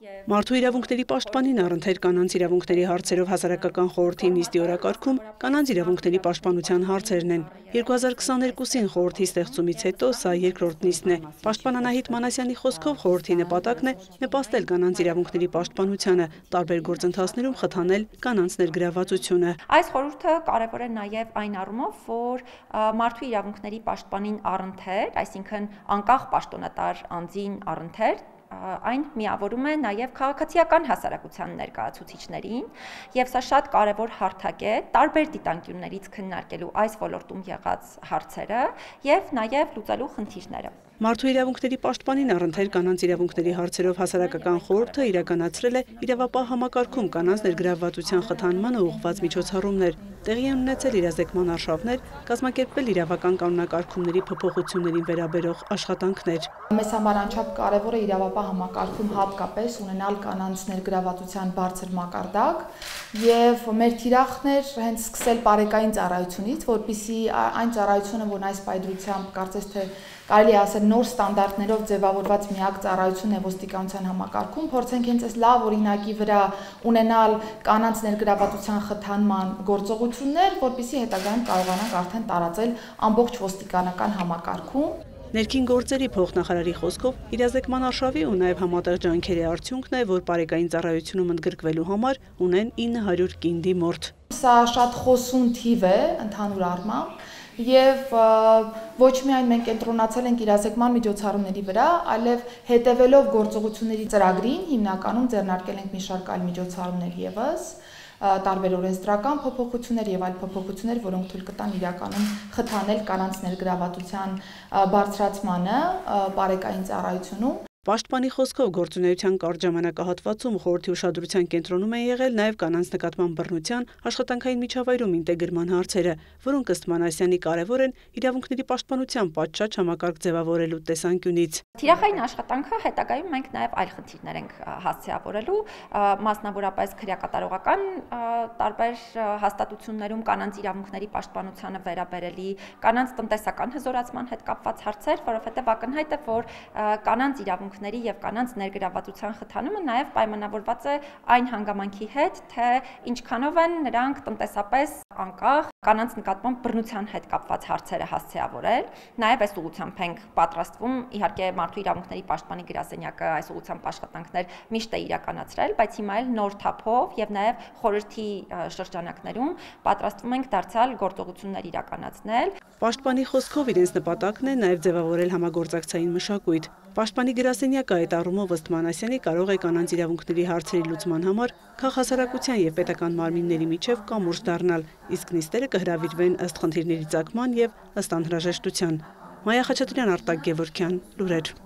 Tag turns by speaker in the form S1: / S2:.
S1: Մարդու իրավունքների պաշտպանին առընթեր կանանց իրավունքների հարցերով հասարակական խորհրդի նիստի օրակարգում կանանց իրավունքների պաշտպանության հարցերն են։ 2022-ին խորհրդի ստեղծումից հետո սա երկրորդ նիստն է։ Պաշտպան Անահիտ Մանասյանի խոսքով խորհրդի նպատակն է նպաստել կանանց իրավունքների պաշտպանությանը, տարբեր գործընթացներում խթանել կանանց ներգրավվածությունը։
S2: Այս խորհուրդը կարևոր է նաև այն առումով, որ մարդու իրավունքների պաշտպանին առընթեր, այսինքն անկախ պաշտոնատար անձին առընթեր այն միավորում է նաև քաղաքացիական հասարակության ներկայացուցիչներին եւ սա շատ կարեւոր հարթակ է տարբեր դիտանկյուններից քննարկելու այս ոլորտում եղած հարցերը եւ նաև լուծելու խնդիրները
S1: Մարդու իրավունքների պաշտպանին առընթեր կանանց իրավունքների հարցերով հասարակական խորհուրդը իրականացրել է իրավապահ համակարգում կանանց ներգրավվածության խթանմանը ուղղված միջոցառումներ։ Տեղի են ունեցել իրազեկման արշավներ, կազմակերպվել իրավական կանոնակարգումների փոփոխություններին վերաբերող աշխատանքներ։
S3: Մեզ համար անչափ կարևոր է իրավապահ համակարգում հատկապես ունենալ կանանց ներգրավվածության բարձր մակարդակ եւ մեր թիրախն էր հենց սկսել բարեկային ծառայությունից, որբիսի այն ծառայությունը, որն այս պայդրությամբ կարծես թե կարելի ասել նոր ստանդարտներով ձևավորված միակ ծառայությունն է ոստիկանության համակարգում, փորձենք հենց այս լավ օրինակի վրա ունենալ կանանց ներգրավվածության խթանման գործողություններ, որբիսի հետագայում կարողանանք արդեն տարածել ամբողջ ոստիկանական համակարգում։
S1: Ներքին գործերի փոխնախարարի խոսքով իրազեկման արշավի ու նաև համատեղ ջանքերի արդյունքն է, որ բարեկային ծառայությունում ընդգրկվելու համար ունեն 900 կին դիմորդ։
S3: Սա շատ խոսուն թիվ է ընդհանուր առմամբ եւ ոչ միայն մենք կենտրոնացել ենք իրազեկման միջոցառումների վրա, այլև հետևելով գործողությունների ծրագրին հիմնականում ձեռնարկել ենք մի շարք այլ միջոցառումներ եւս տարբեր օրենսդրական փոփոխություններ եւ այլ փոփոխություններ, որոնք թույլ կտան իրականում խթանել կանանց ներգրավվածության բարձրացմանը բարեկային ծառայությունում
S1: Պաշտպանի խոսքով գործունեության կարճ ժամանակահատվածում խորհրդի ուշադրության կենտրոնում են եղել նաև կանանց նկատմամբ բռնության աշխատանքային միջավայրում ինտեգրման հարցերը, որոնք ըստ Մանասյանի կարևոր են իրավունքների պաշտպանության պատշաճ համակարգ ձևավորելու տեսանկյունից։
S2: Թիրախային աշխատանքը հետագայում մենք նաև այլ խնդիրներ ենք հասցեավորելու, մասնավորապես քրեակատարողական տարբեր հաստատություններում կանանց իրավունքների պաշտպանությանը վերաբերելի, կանանց տնտեսական հզորացման հետ կապված հարցեր, որովհետև ակնհայտ է, որ կանանց իրավունք իրավունքների եւ կանանց ներգրավվածության խթանումը նաեւ պայմանավորված է այն հանգամանքի հետ, թե ինչքանով են նրանք տնտեսապես անկախ կանանց նկատմամբ բռնության հետ կապված հարցերը հասցեավորել։ Նաեւ այս ուղությամբ ենք պատրաստվում, իհարկե մարդու իրավունքների պաշտպանի գրասենյակը այս ուղությամբ աշխատանքներ միշտ է իրականացրել, բայց հիմա էլ նոր թափով եւ նաեւ խորհրդի շրջանակներում պատրաստվում ենք դարձյալ գործողություններ իրականացնել։
S1: Պաշտպանի խոսքով իրենց նպատակն է նաեւ ձևավորել համագործակցային մշակույթ, Պաշտպանի գրասենյակը այդ առումով ըստ Մանասյանի կարող է կանանց իրավունքների հարցերի լուծման համար քաղաքասարակության եւ պետական մարմինների միջև կամուրջ դառնալ, իսկ նիստերը կհրավիրվեն ըստ խնդիրների ցակման եւ ըստ անհրաժեշտության։ Մայա Խաչատրյան, Արտակ Գևորքյան, լուրեր։